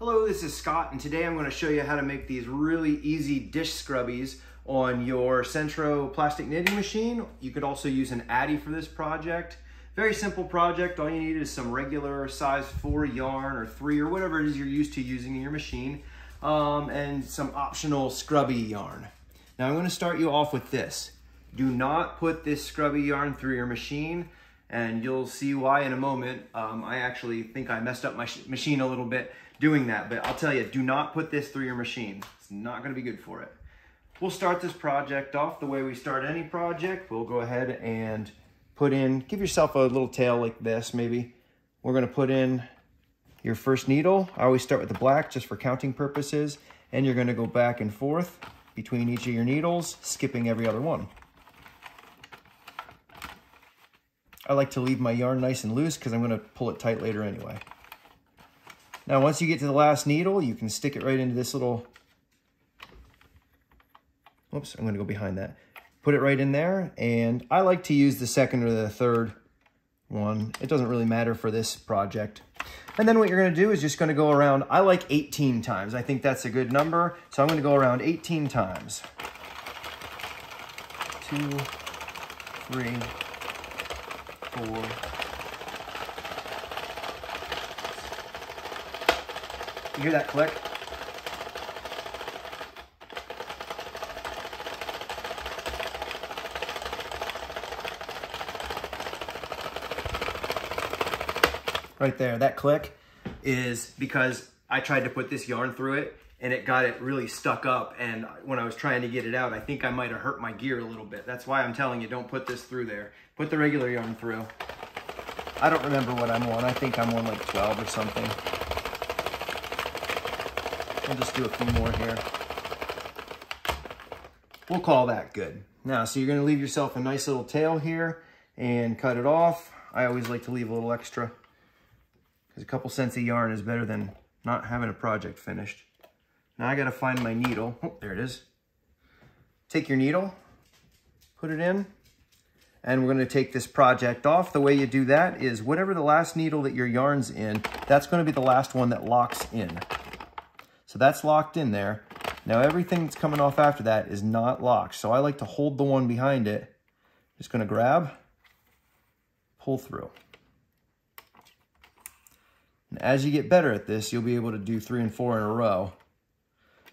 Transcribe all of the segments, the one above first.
Hello, this is Scott, and today I'm going to show you how to make these really easy dish scrubbies on your Sentro plastic knitting machine. You could also use an Addi for this project. Very simple project. All you need is some regular size four yarn or three or whatever it is you're used to using in your machine, um, and some optional scrubby yarn. Now I'm going to start you off with this. Do not put this scrubby yarn through your machine and you'll see why in a moment. Um, I actually think I messed up my machine a little bit doing that, but I'll tell you, do not put this through your machine. It's not gonna be good for it. We'll start this project off the way we start any project. We'll go ahead and put in, give yourself a little tail like this maybe. We're gonna put in your first needle. I always start with the black just for counting purposes, and you're gonna go back and forth between each of your needles, skipping every other one. I like to leave my yarn nice and loose because I'm going to pull it tight later anyway. Now once you get to the last needle, you can stick it right into this little, Oops, I'm going to go behind that. Put it right in there, and I like to use the second or the third one. It doesn't really matter for this project. And then what you're going to do is just going to go around, I like 18 times. I think that's a good number, so I'm going to go around 18 times. Two, three, four. You hear that click? Right there, that click is because I tried to put this yarn through it and it got it really stuck up. And when I was trying to get it out, I think I might have hurt my gear a little bit. That's why I'm telling you, don't put this through there. Put the regular yarn through. I don't remember what I'm on. I think I'm on like 12 or something. I'll just do a few more here. We'll call that good. Now, so you're gonna leave yourself a nice little tail here and cut it off. I always like to leave a little extra because a couple cents of yarn is better than not having a project finished. Now I gotta find my needle. Oh, there it is. Take your needle, put it in, and we're gonna take this project off. The way you do that is whatever the last needle that your yarn's in, that's gonna be the last one that locks in. So that's locked in there. Now everything that's coming off after that is not locked. So I like to hold the one behind it. Just gonna grab, pull through. And as you get better at this, you'll be able to do three and four in a row.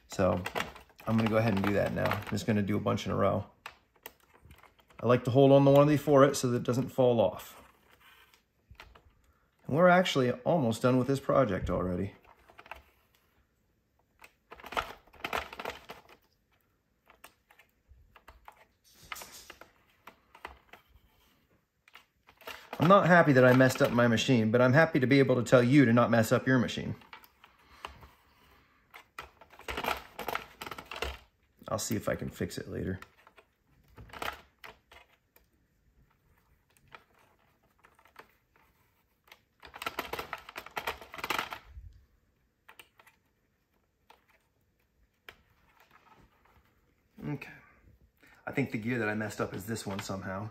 So I'm gonna go ahead and do that now. I'm just gonna do a bunch in a row. I like to hold on the one before it so that it doesn't fall off. And we're actually almost done with this project already. Not happy that I messed up my machine, but I'm happy to be able to tell you to not mess up your machine. I'll see if I can fix it later. Okay. I think the gear that I messed up is this one somehow.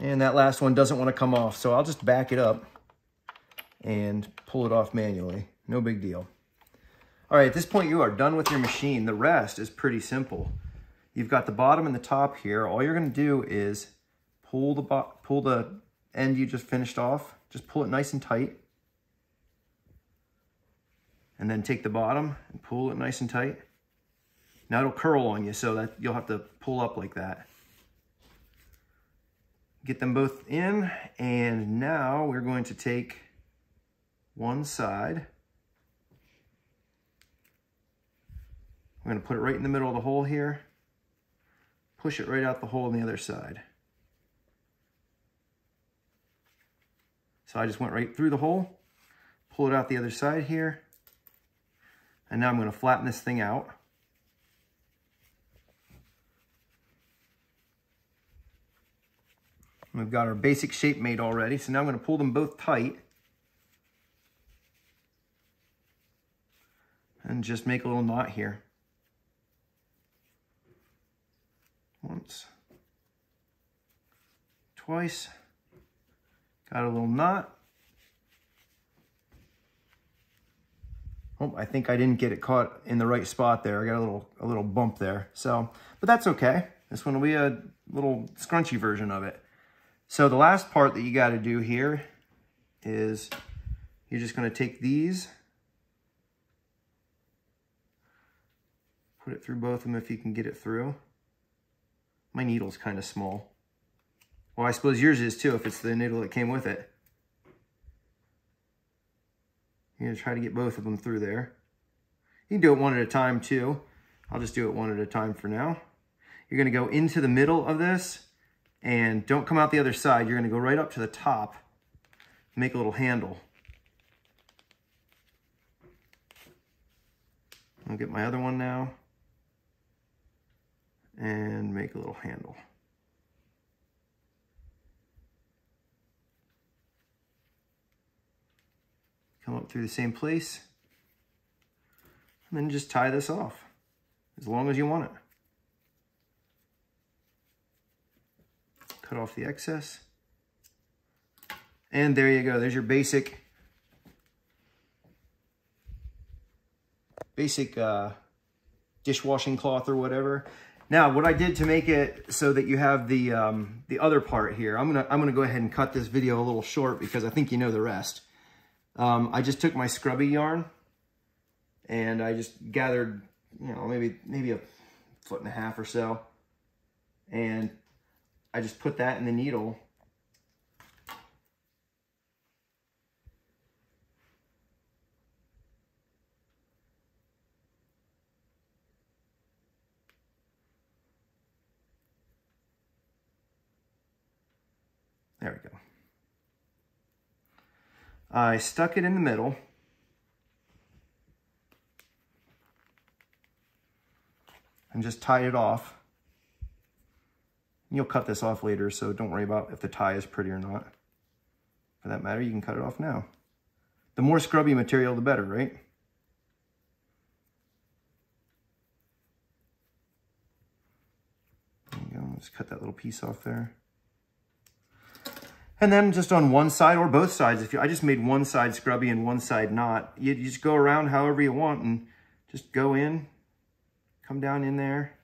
And that last one doesn't want to come off, so I'll just back it up and pull it off manually. No big deal. All right, at this point you are done with your machine. The rest is pretty simple. You've got the bottom and the top here. All you're gonna do is pull the, pull the end you just finished off. Just pull it nice and tight. And then take the bottom and pull it nice and tight. Now it'll curl on you, so that you'll have to pull up like that. Get them both in, and now we're going to take one side I'm going to put it right in the middle of the hole here, push it right out the hole on the other side. So I just went right through the hole, pull it out the other side here, and now I'm going to flatten this thing out. We've got our basic shape made already. So now I'm gonna pull them both tight and just make a little knot here. Once, twice, got a little knot. Oh, I think I didn't get it caught in the right spot there. I got a little a little bump there. So, but that's okay. This one will be a little scrunchy version of it. So the last part that you got to do here is you're just going to take these, put it through both of them if you can get it through. My needle's kind of small. Well, I suppose yours is too if it's the needle that came with it. You're gonna try to get both of them through there. You can do it one at a time too. I'll just do it one at a time for now. You're gonna go into the middle of this and don't come out the other side. You're gonna go right up to the top, make a little handle. I'll get my other one now and make a little handle. come up through the same place, and then just tie this off as long as you want it. Cut off the excess. And there you go. There's your basic, basic uh, dishwashing cloth or whatever. Now, what I did to make it so that you have the um, the other part here, I'm gonna I'm gonna go ahead and cut this video a little short because I think you know the rest. Um, I just took my scrubby yarn and I just gathered, you know, maybe maybe a foot and a half or so. And I just put that in the needle There we go. I stuck it in the middle. And just tied it off. You'll cut this off later, so don't worry about if the tie is pretty or not. For that matter, you can cut it off now. The more scrubby material, the better, right? There you go. Just cut that little piece off there. And then just on one side or both sides, if you, I just made one side scrubby and one side not, you, you just go around however you want and just go in, come down in there,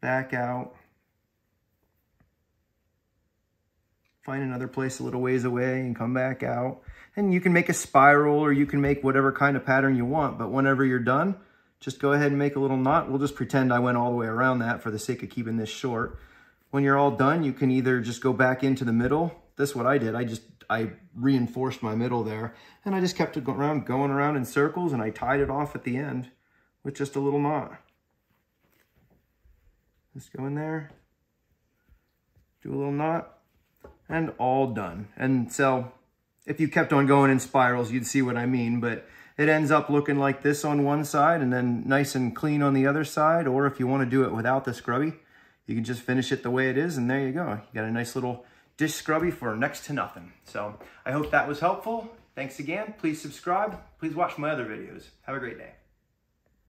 back out, find another place a little ways away and come back out. And you can make a spiral or you can make whatever kind of pattern you want, but whenever you're done, just go ahead and make a little knot. We'll just pretend I went all the way around that for the sake of keeping this short. When you're all done, you can either just go back into the middle. That's what I did. I just, I reinforced my middle there and I just kept it around, going around in circles and I tied it off at the end with just a little knot. Just go in there, do a little knot and all done. And so if you kept on going in spirals, you'd see what I mean, but it ends up looking like this on one side and then nice and clean on the other side. Or if you want to do it without the scrubby, you can just finish it the way it is and there you go. You got a nice little dish scrubby for next to nothing. So I hope that was helpful. Thanks again. Please subscribe. Please watch my other videos. Have a great day.